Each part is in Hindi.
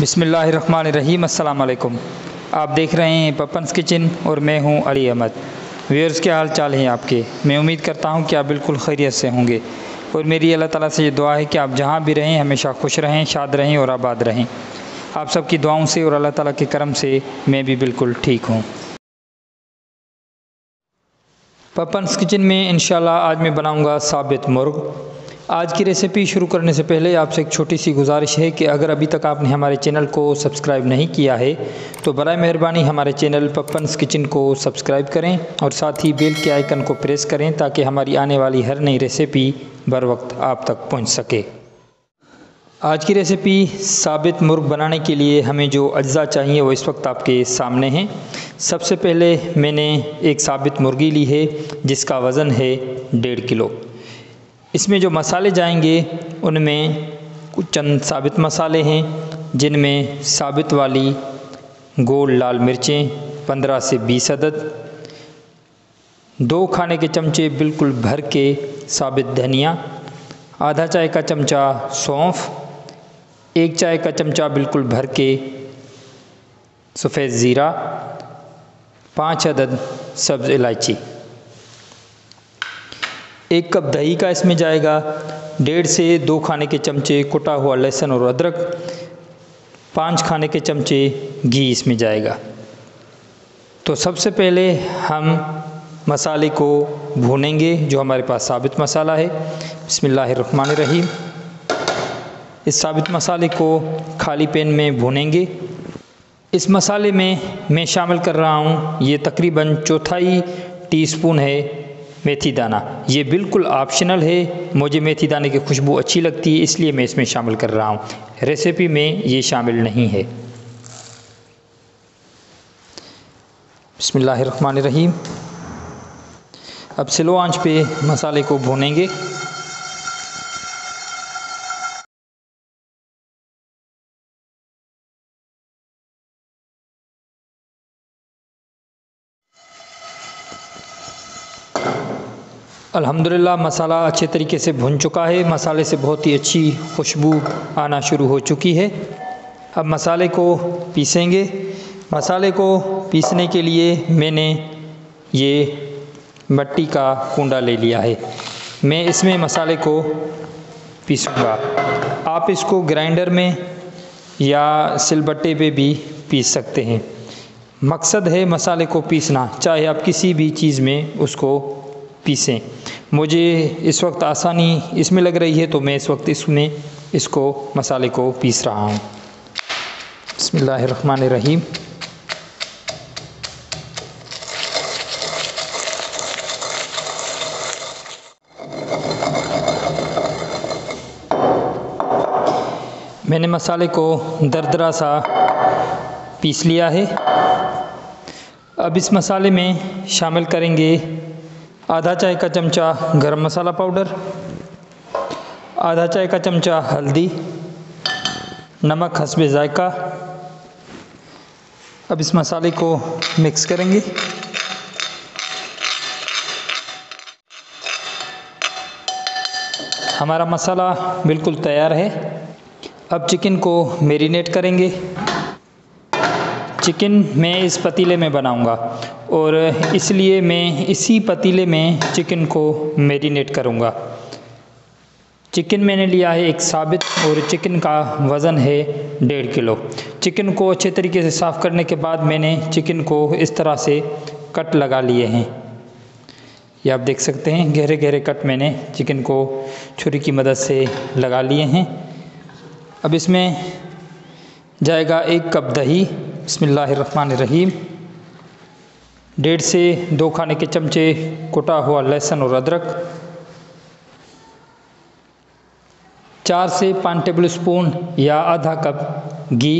बिसमीम अल्लाम आप देख रहे हैं पपनस किचन और मैं हूँ अली अहमद। व्यूअर्स के हाल चाल हैं आपके? मैं उम्मीद करता हूँ कि आप बिल्कुल खैरियत से होंगे। और मेरी अल्लाह ताला से ये दुआ है कि आप जहाँ भी रहें, हमेशा खुश रहें, शाद रहें और आबाद रहें। आप सबकी दुआओं से और अल्लाह ताला के करम से मैं भी बिल्कुल ठीक हूँ। पपनस किचन में इन आज मैं बनाऊँगा साबित मुर्ग। आज की रेसिपी शुरू करने से पहले आपसे एक छोटी सी गुजारिश है कि अगर अभी तक आपने हमारे चैनल को सब्सक्राइब नहीं किया है तो बर मेहरबानी हमारे चैनल पप्पन्स किचन को सब्सक्राइब करें और साथ ही बेल के आइकन को प्रेस करें ताकि हमारी आने वाली हर नई रेसिपी बर वक्त आप तक पहुँच सके। आज की रेसिपी साबित मुर्ग बनाने के लिए हमें जो अज्जा चाहिए वो इस वक्त आपके सामने हैं। सबसे पहले मैंने एक साबित मुर्गी ली है, जिसका वज़न है डेढ़ किलो। इसमें जो मसाले जाएँगे, उनमें कुछ चंद साबित मसाले हैं, जिनमें साबित वाली गोल लाल मिर्चें पंद्रह से बीस अदद, दो खाने के चमचे बिल्कुल भर के साबित धनिया, आधा चाय का चमचा सौंफ, एक चाय का चमचा बिल्कुल भर के सफ़ेद ज़ीरा, पाँच अदद सब्ज़ इलायची। एक कप दही का इसमें जाएगा, डेढ़ से दो खाने के चमचे कुटा हुआ लहसुन और अदरक, पाँच खाने के चमचे घी इसमें जाएगा। तो सबसे पहले हम मसाले को भूनेंगे, जो हमारे पास साबित मसाला है। रहीम इस साबित मसाले को खाली पैन में भूनेंगे। इस मसाले में मैं शामिल कर रहा हूँ, ये तकरीबन चौथाई टीस्पून है मेथी दाना ये बिल्कुल ऑप्शनल है। मुझे मेथी दाने की खुशबू अच्छी लगती है, इसलिए मैं इसमें शामिल कर रहा हूँ। रेसिपी में ये शामिल नहीं है। बसमीम अब स्लो आँच पे मसाले को भूनेंगे। अल्हम्दुलिल्लाह, मसाला अच्छे तरीके से भुन चुका है। मसाले से बहुत ही अच्छी खुशबू आना शुरू हो चुकी है। अब मसाले को पीसेंगे। मसाले को पीसने के लिए मैंने ये मट्टी का कुंडा ले लिया है। मैं इसमें मसाले को पीसूँगा। आप इसको ग्राइंडर में या सिलबट्टे पे भी पीस सकते हैं। मकसद है मसाले को पीसना। चाहे आप किसी भी चीज़ में उसको पीसें। मुझे इस वक्त आसानी इसमें लग रही है तो मैं इस वक्त इसमें इसको, मसाले को पीस रहा हूँ। बसमान रहीम मैंने मसाले को दरदरा सा पीस लिया है। अब इस मसाले में शामिल करेंगे आधा चाय का चमचा गरम मसाला पाउडर, आधा चाय का चमचा हल्दी, नमक हसब ज़ायका। अब इस मसाले को मिक्स करेंगे। हमारा मसाला बिल्कुल तैयार है। अब चिकन को मेरीनेट करेंगे। चिकन मैं इस पतीले में बनाऊँगा और इसलिए मैं इसी पतीले में चिकन को मेरीनेट करूँगा। चिकन मैंने लिया है एक साबित और चिकन का वज़न है डेढ़ किलो। चिकन को अच्छे तरीके से साफ़ करने के बाद मैंने चिकन को इस तरह से कट लगा लिए हैं। ये आप देख सकते हैं गहरे गहरे कट मैंने चिकन को छुरी की मदद से लगा लिए हैं। अब इसमें जाएगा एक कप दही बसमीम डेढ़ से दो खाने के चमचे कुटा हुआ लहसुन और अदरक। चार से पाँच टेबल स्पून या आधा कप घी।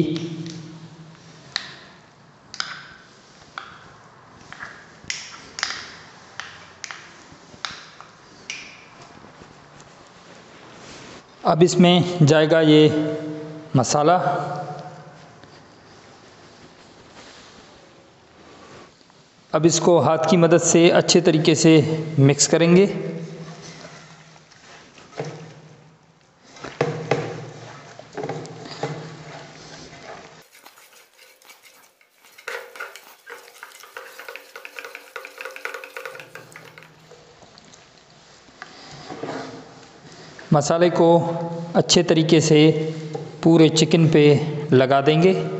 अब इसमें जाएगा ये मसाला। अब इसको हाथ की मदद से अच्छे तरीके से मिक्स करेंगे। मसाले को अच्छे तरीके से पूरे चिकन पे लगा देंगे।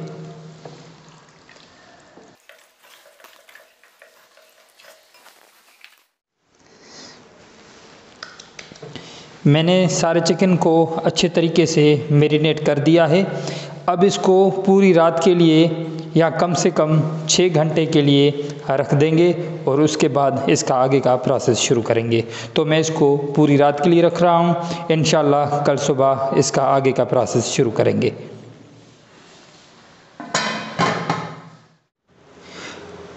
मैंने सारे चिकन को अच्छे तरीके से मेरीनेट कर दिया है। अब इसको पूरी रात के लिए या कम से कम छः घंटे के लिए रख देंगे और उसके बाद इसका आगे का प्रोसेस शुरू करेंगे। तो मैं इसको पूरी रात के लिए रख रहा हूँ। इन कल सुबह इसका आगे का प्रोसेस शुरू करेंगे।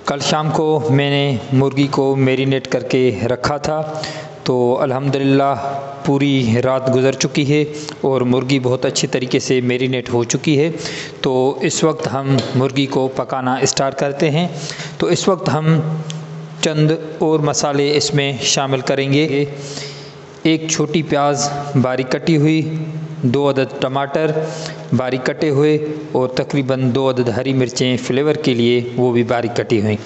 कल शाम को मैंने मुर्गी को मेरीनेट करके रखा था। तो अल्हम्दुलिल्लाह, पूरी रात गुज़र चुकी है और मुर्गी बहुत अच्छी तरीके से मेरीनेट हो चुकी है। तो इस वक्त हम मुर्गी को पकाना स्टार्ट करते हैं। तो इस वक्त हम चंद और मसाले इसमें शामिल करेंगे। एक छोटी प्याज बारीक कटी हुई, दो अदद टमाटर बारीक कटे हुए और तकरीबन दो अदद हरी मिर्चें फ्लेवर के लिए वो भी बारीक कटी हुई।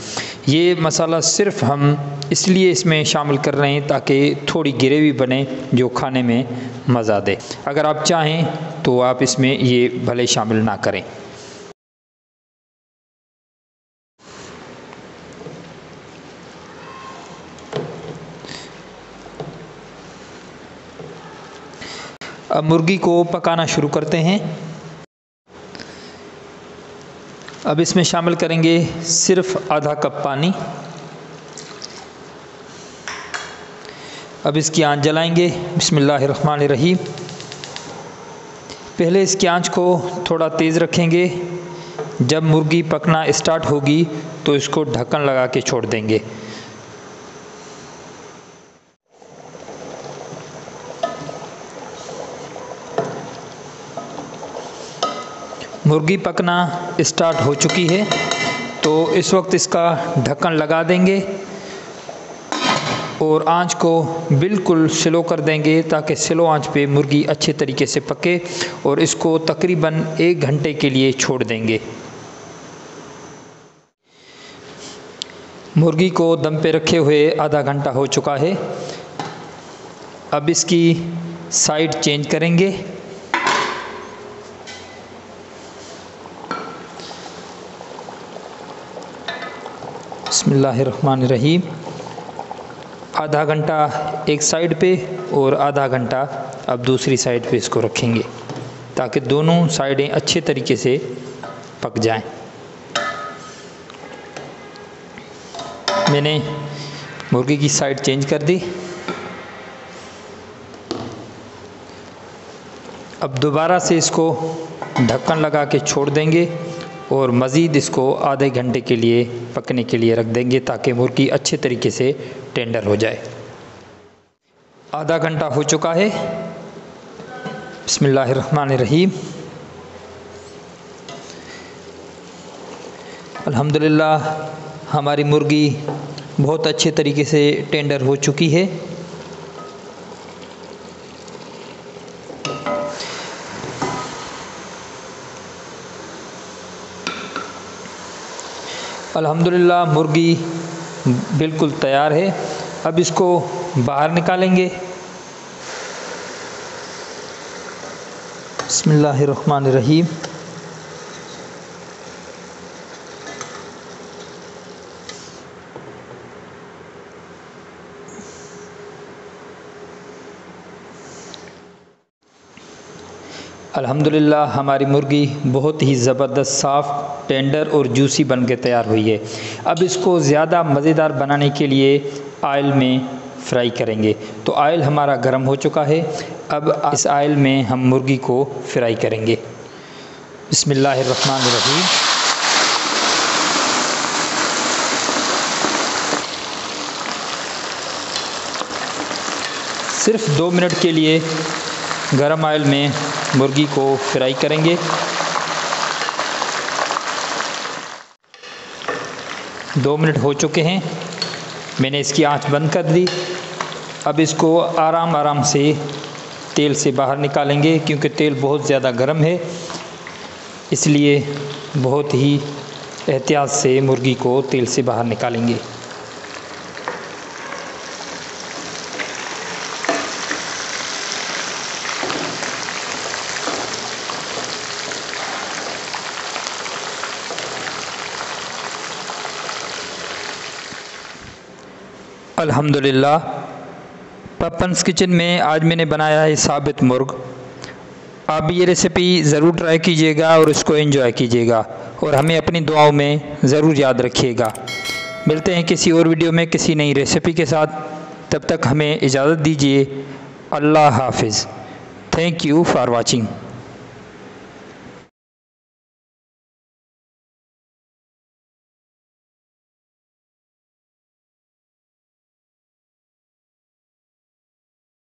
ये मसाला सिर्फ़ हम इसलिए इसमें शामिल कर रहे हैं ताकि थोड़ी ग्रेवी बने जो खाने में मज़ा दे। अगर आप चाहें तो आप इसमें ये भले शामिल ना करें। अब मुर्गी को पकाना शुरू करते हैं। अब इसमें शामिल करेंगे सिर्फ़ आधा कप पानी। अब इसकी आँच जलाएँगे। रहीम पहले इसकी आँच को थोड़ा तेज़ रखेंगे। जब मुर्गी पकना स्टार्ट होगी तो इसको ढक्कन लगा के छोड़ देंगे। मुर्गी पकना स्टार्ट हो चुकी है तो इस वक्त इसका ढक्कन लगा देंगे और आँच को बिल्कुल स्लो कर देंगे ताकि स्लो आँच पे मुर्गी अच्छे तरीके से पके और इसको तकरीबन एक घंटे के लिए छोड़ देंगे। मुर्गी को दम पे रखे हुए आधा घंटा हो चुका है। अब इसकी साइड चेंज करेंगे। बसमीम आधा घंटा एक साइड पे और आधा घंटा अब दूसरी साइड पे इसको रखेंगे, ताकि दोनों साइडें अच्छे तरीके से पक जाएँ। मैंने मुर्गी की साइड चेंज कर दी। अब दोबारा से इसको ढक्कन लगा के छोड़ देंगे। और मज़ीद इसको आधे घंटे के लिए पकने के लिए रख देंगे ताकि मुर्गी अच्छे तरीके से टेंडर हो जाए। आधा घंटा हो चुका है। रहीम अल्हम्दुलिल्लाह, हमारी मुर्गी बहुत अच्छे तरीके से टेंडर हो चुकी है। अल्हम्दुलिल्लाह, मुर्गी बिल्कुल तैयार है। अब इसको बाहर निकालेंगे। बसमीम अल्हम्दुलिल्लाह, हमारी मुर्गी बहुत ही ज़बरदस्त, साफ़ टेंडर और जूसी बन के तैयार हुई है। अब इसको ज़्यादा मज़ेदार बनाने के लिए आयल में फ्राई करेंगे। तो आयल हमारा गर्म हो चुका है। अब इस आयल में हम मुर्गी को फ्राई करेंगे। बसमीम सिर्फ़ दो मिनट के लिए गरम ऑयल में मुर्गी को फ्राई करेंगे। दो मिनट हो चुके हैं। मैंने इसकी आँच बंद कर दी। अब इसको आराम आराम से तेल से बाहर निकालेंगे, क्योंकि तेल बहुत ज़्यादा गर्म है। इसलिए बहुत ही एहतियात से मुर्गी को तेल से बाहर निकालेंगे। अल्हम्दुलिल्लाह पपन्स किचन में आज मैंने बनाया है साबित मुर्ग। आप ये रेसिपी ज़रूर ट्राई कीजिएगा और इसको एंजॉय कीजिएगा और हमें अपनी दुआओं में ज़रूर याद रखिएगा। मिलते हैं किसी और वीडियो में, किसी नई रेसिपी के साथ। तब तक हमें इजाज़त दीजिए। अल्लाह हाफिज़। Thank you for watching